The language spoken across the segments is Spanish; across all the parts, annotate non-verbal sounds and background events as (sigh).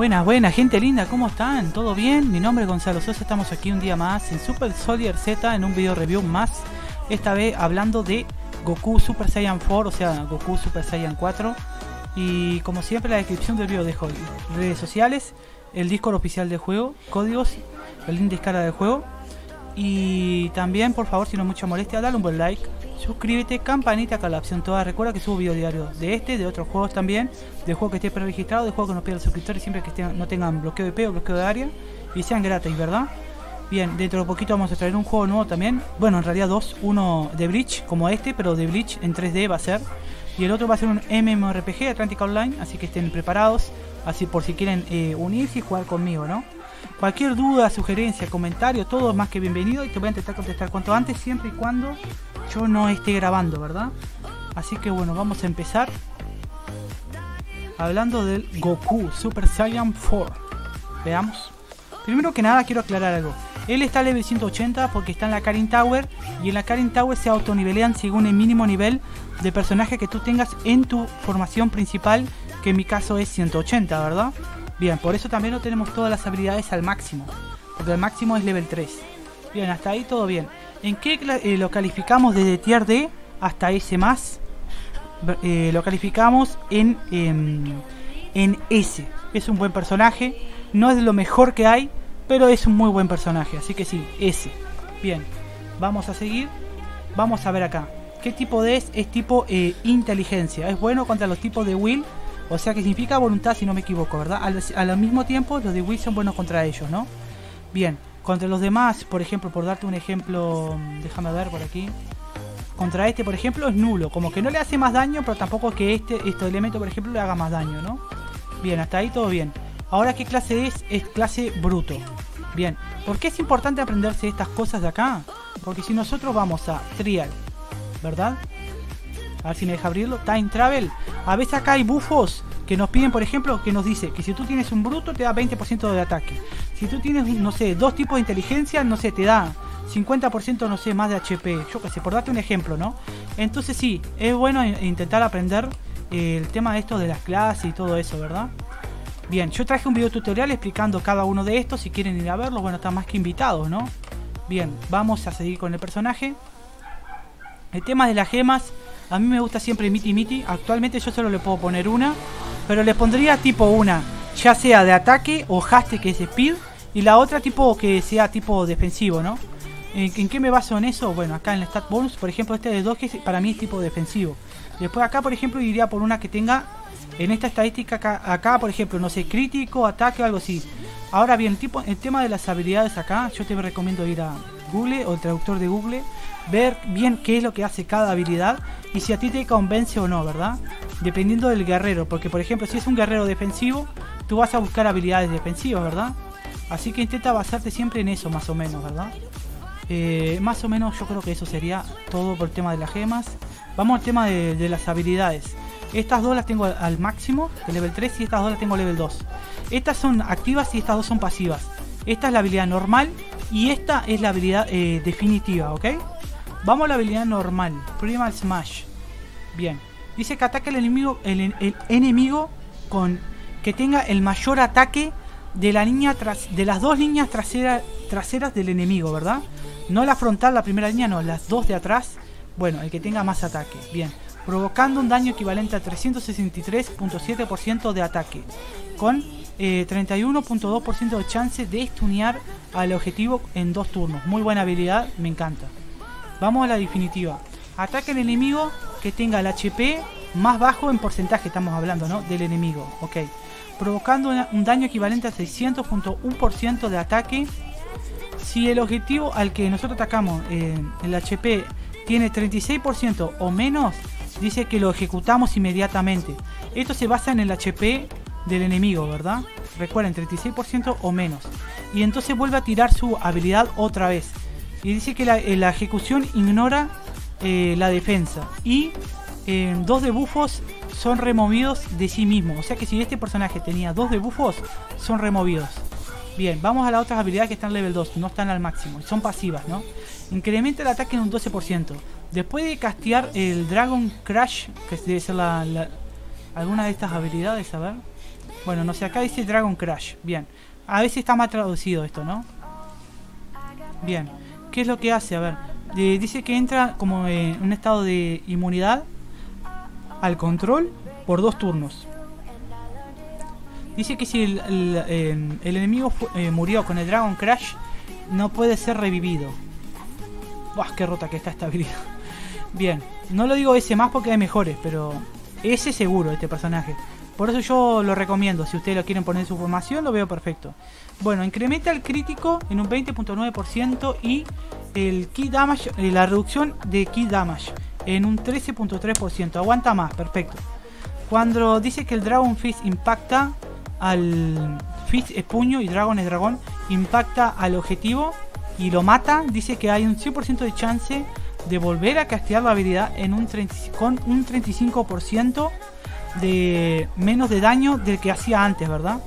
Buenas, buenas, gente linda, ¿cómo están? ¿Todo bien? Mi nombre es Gonzalo Sosa, estamos aquí un día más en Super Soldier Z en un video review más. Esta vez hablando de Goku Super Saiyan 4, o sea, Goku Super Saiyan 4. Y como siempre, la descripción del video dejo redes sociales, el Discord oficial del juego, códigos, el link de escala del juego. Y también, por favor, si no mucha molestia, dale un buen like, suscríbete, campanita con la opción toda. Recuerda que subo video diario de este, de otros juegos también, de juegos que esté preregistrado, de juegos que no pierdan suscriptores siempre que no tengan bloqueo de IP o bloqueo de área y sean gratis, ¿verdad? Bien, dentro de poquito vamos a traer un juego nuevo también. Bueno, en realidad dos. Uno de Bleach, como este, pero de Bleach en 3D va a ser. Y el otro va a ser un MMORPG, Atlantic Online, así que estén preparados. Así por si quieren eh, unirse y jugar conmigo, ¿no? Cualquier duda, sugerencia, comentario, todo más que bienvenido. Y te voy a intentar contestar cuanto antes, siempre y cuando yo no esté grabando, ¿verdad? Así que bueno, vamos a empezar. Hablando del Goku Super Saiyan 4. Veamos. Primero que nada quiero aclarar algo. Él está level 180 porque está en la Karin Tower y en la Karin Tower se autonivelean según el mínimo nivel de personaje que tú tengas en tu formación principal, que en mi caso es 180, ¿verdad? Bien, por eso también no tenemos todas las habilidades al máximo, porque el máximo es level 3. Bien, hasta ahí todo bien. ¿En qué eh, lo calificamos desde tier D hasta S más? Eh, lo calificamos en, em, en S. Es un buen personaje, no es lo mejor que hay, pero es un muy buen personaje, así que sí, ese. Bien, vamos a seguir. Vamos a ver acá. ¿Qué tipo de es? Es tipo eh, inteligencia. Es bueno contra los tipos de will. O sea que significa voluntad si no me equivoco, ¿verdad? Al, al mismo tiempo los de will son buenos contra ellos, ¿no? Bien, contra los demás, por ejemplo, por darte un ejemplo, déjame ver por aquí. Contra este, por ejemplo, es nulo. Como que no le hace más daño, pero tampoco que este, este elemento, por ejemplo, le haga más daño, ¿no? Bien, hasta ahí todo bien. Ahora, ¿qué clase es? Es clase bruto. Bien, ¿por qué es importante aprenderse estas cosas de acá? Porque si nosotros vamos a Trial, ¿verdad? A ver si me deja abrirlo. Time Travel. A veces acá hay bufos que nos piden, por ejemplo, que nos dice que si tú tienes un bruto te da 20% de ataque. Si tú tienes, no sé, dos tipos de inteligencia, no sé, te da 50%, no sé, más de HP. Yo qué sé, por darte un ejemplo, ¿no? Entonces sí, es bueno intentar aprender eh, el tema de esto de las clases y todo eso, ¿verdad? Bien, yo traje un video tutorial explicando cada uno de estos. Si quieren ir a verlo, bueno, están más que invitados, ¿no? Bien, vamos a seguir con el personaje. El tema de las gemas, a mí me gusta siempre Miti Miti. Actualmente yo solo le puedo poner una, pero le pondría tipo una, ya sea de ataque o haste que es speed, y la otra tipo que sea tipo defensivo, ¿no? ¿En, qué me baso en eso? Bueno, acá en el stat bonus, por ejemplo, este de 2 que para mí es tipo defensivo. Después acá, por ejemplo, iría por una que tenga en esta estadística acá, por ejemplo, no sé, crítico, ataque o algo así. Ahora bien, tipo, el tema de las habilidades acá, yo te recomiendo ir a Google o el traductor de Google, ver bien qué es lo que hace cada habilidad y si a ti te convence o no, ¿verdad? Dependiendo del guerrero, porque por ejemplo, si es un guerrero defensivo, tú vas a buscar habilidades defensivas, ¿verdad? Así que intenta basarte siempre en eso, más o menos, ¿verdad? Eh, más o menos yo creo que eso sería todo por el tema de las gemas. Vamos al tema de las habilidades. Estas dos las tengo al máximo, el level 3, y estas dos las tengo level 2. Estas son activas y estas dos son pasivas. Esta es la habilidad normal y esta es la habilidad eh, definitiva, ¿ok? Vamos a la habilidad normal, Primal Smash. Bien, dice que ataque el, enemigo con que tenga el mayor ataque de la de las dos líneas traseras del enemigo, ¿verdad? No la frontal, la primera línea, no, las dos de atrás. Bueno, el que tenga más ataque. Bien provocando un daño equivalente a 363.7% de ataque, con 31.2% eh, de chance de estunear al objetivo en dos turnos. Muy buena habilidad, me encanta. Vamos a la definitiva. Ataque al enemigo que tenga el HP más bajo en porcentaje, estamos hablando, ¿no? Del enemigo, ok. Provocando un daño equivalente a 600.1% de ataque. Si el objetivo al que nosotros atacamos, eh, el HP, tiene 36% o menos, dice que lo ejecutamos inmediatamente. Esto se basa en el HP del enemigo, ¿verdad? Recuerden, 36% o menos. Y entonces vuelve a tirar su habilidad otra vez. Y dice que la, eh, ejecución ignora eh, la defensa. Y eh, dos debuffos son removidos de sí mismo. O sea que si este personaje tenía dos debuffos, son removidos. Bien, vamos a las otras habilidades que están level 2, no están al máximo, son pasivas, ¿no? Incrementa el ataque en un 12%. Después de castear el Dragon Crash, que debe ser alguna de estas habilidades, a ver. Bueno, no sé, acá dice Dragon Crash. Bien. A veces está mal traducido esto, ¿no? Bien. ¿Qué es lo que hace? A ver. Dice que entra como en un estado de inmunidad al control por dos turnos. Dice que si el, enemigo eh, murió con el Dragon Crash, no puede ser revivido. Buah, qué rota que está esta habilidad. (laughs) Bien, no lo digo ese más porque hay mejores, pero ese seguro, este personaje. Por eso yo lo recomiendo, si ustedes lo quieren poner en su formación, lo veo perfecto. Bueno, incrementa el crítico en un 20.9% y el key damage, eh, la reducción de key damage en un 13.3%. Aguanta más, perfecto. Cuando dice que el Dragon Fist impacta al Fist es puño y Dragon es dragón, impacta al objetivo y lo mata, dice que hay un 100% de chance de volver a castear la habilidad en un con un 35% de menos de daño del que hacía antes, ¿verdad?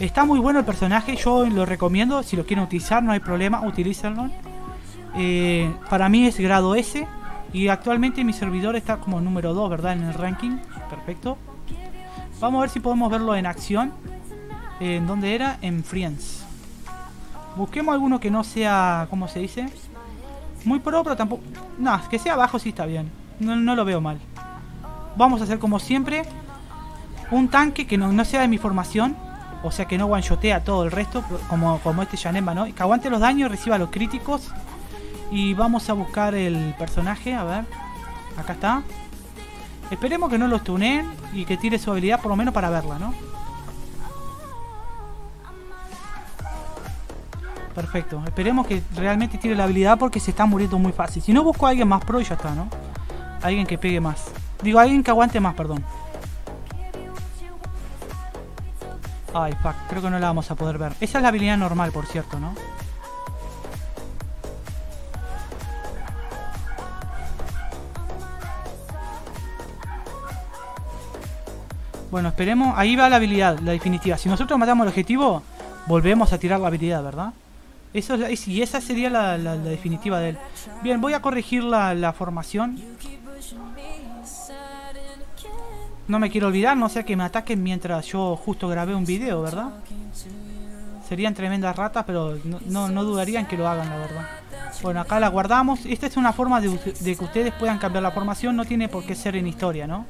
Está muy bueno el personaje, yo lo recomiendo, si lo quieren utilizar no hay problema, utilícenlo. Eh, para mí es grado S y actualmente mi servidor está como número 2, ¿verdad? En el ranking, perfecto. Vamos a ver si podemos verlo en acción. ¿En dónde era? En Friends. Busquemos alguno que no sea, ¿cómo se dice? Muy pro, pero tampoco... No, que sea bajo sí está bien. No, lo veo mal. Vamos a hacer como siempre. Un tanque que no, sea de mi formación. O sea que no one a todo el resto. Como, como este Yanemba, ¿no? Que aguante los daños, reciba los críticos. Y vamos a buscar el personaje. A ver. Acá está. Esperemos que no lo tuneen y que tire su habilidad por lo menos para verla, ¿no? Perfecto. Esperemos que realmente tire la habilidad porque se está muriendo muy fácil. Si no, busco a alguien más pro y ya está, ¿no? Alguien que pegue más. Digo, alguien que aguante más, perdón. Ay, fuck. Creo que no la vamos a poder ver. Esa es la habilidad normal, por cierto, ¿no? Bueno, esperemos. Ahí va la habilidad, la definitiva. Si nosotros matamos el objetivo, volvemos a tirar la habilidad, ¿verdad? Eso es, y esa sería la, definitiva de él. Bien, voy a corregir la, formación. No me quiero olvidar, no sea que me ataquen mientras yo justo grabé un video, ¿verdad? Serían tremendas ratas, pero no, no, dudarían que lo hagan, la verdad. Bueno, acá la guardamos. Esta es una forma de, que ustedes puedan cambiar la formación. No tiene por qué ser en historia, ¿no?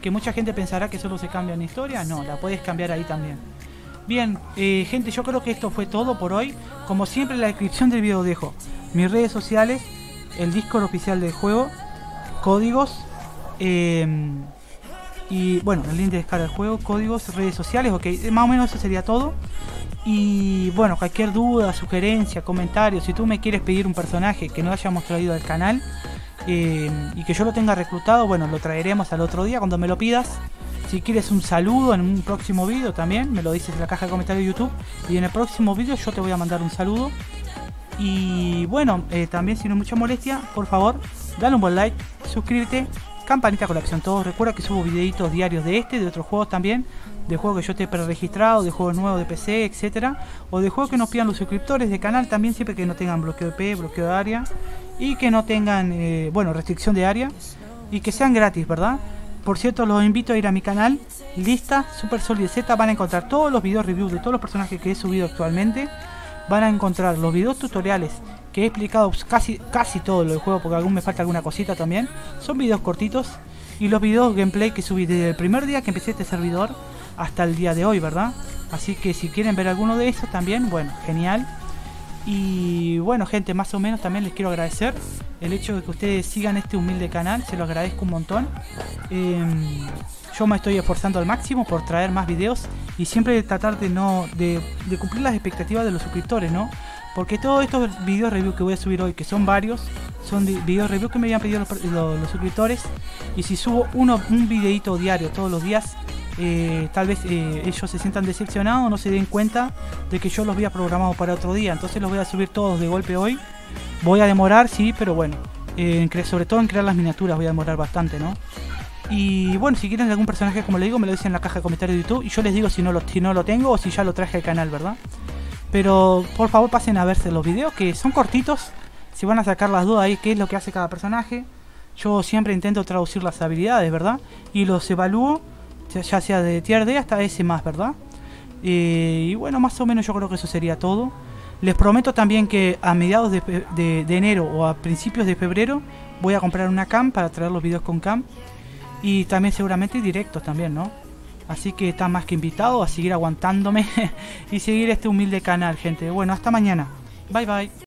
Que mucha gente pensará que solo se cambia en historia. No, la puedes cambiar ahí también. Bien, eh, gente, yo creo que esto fue todo por hoy. Como siempre, en la descripción del video dejo mis redes sociales, el Discord oficial del juego, códigos em, y bueno, el link de descarga del juego, códigos, redes sociales, ok, más o menos eso sería todo. Y bueno, cualquier duda, sugerencia, comentario, si tú me quieres pedir un personaje que no hayamos traído al canal em, y que yo lo tenga reclutado, bueno, lo traeremos al otro día cuando me lo pidas. Si quieres un saludo en un próximo vídeo también, me lo dices en la caja de comentarios de YouTube. Y en el próximo vídeo yo te voy a mandar un saludo. Y bueno, eh, también si no mucha molestia, por favor, dale un buen like, suscríbete, campanita con la opción todos. Recuerda que subo videitos diarios de este, de otros juegos también, de juegos que yo te he preregistrado, de juegos nuevos de PC, etcétera, o de juegos que nos pidan los suscriptores de canal también, siempre que no tengan bloqueo de P, bloqueo de área y que no tengan, eh, bueno, restricción de área y que sean gratis, ¿verdad? Por cierto, los invito a ir a mi canal, lista Super Solid Z. Van a encontrar todos los videos reviews de todos los personajes que he subido actualmente. Van a encontrar los videos tutoriales que he explicado casi, casi todo lo del juego, porque aún me falta alguna cosita también. Son videos cortitos. Y los videos gameplay que subí desde el primer día que empecé este servidor hasta el día de hoy, ¿verdad? Así que si quieren ver alguno de esos también, bueno, genial. Y bueno, gente, más o menos también les quiero agradecer el hecho de que ustedes sigan este humilde canal, se lo agradezco un montón. Em, yo me estoy esforzando al máximo por traer más videos y siempre tratar de no de, cumplir las expectativas de los suscriptores, ¿no? Porque todos estos videos review que voy a subir hoy, que son varios, son videos review que me habían pedido los, suscriptores. Y si subo uno, un videito diario todos los días, eh, tal vez eh, ellos se sientan decepcionados, no se den cuenta de que yo los había programado para otro día. Entonces los voy a subir todos de golpe hoy. Voy a demorar, sí, pero bueno. Sobre todo en crear las miniaturas voy a demorar bastante, ¿no? Y bueno, si quieren algún personaje, como le digo, me lo dicen en la caja de comentarios de YouTube. Y yo les digo si no lo, si no lo tengo o si ya lo traje al canal, ¿verdad? Pero por favor pasen a verse los videos que son cortitos. Si van a sacar las dudas ahí, qué es lo que hace cada personaje. Yo siempre intento traducir las habilidades, ¿verdad? Y los evalúo ya sea de tier D hasta S más, ¿verdad? Eh, y bueno, más o menos yo creo que eso sería todo. Les prometo también que a mediados de, de, enero o a principios de febrero voy a comprar una cam para traer los videos con cam. Y también seguramente directos también, ¿no? Así que están más que invitados a seguir aguantándome (laughs) y seguir este humilde canal, gente. Bueno, hasta mañana. Bye bye.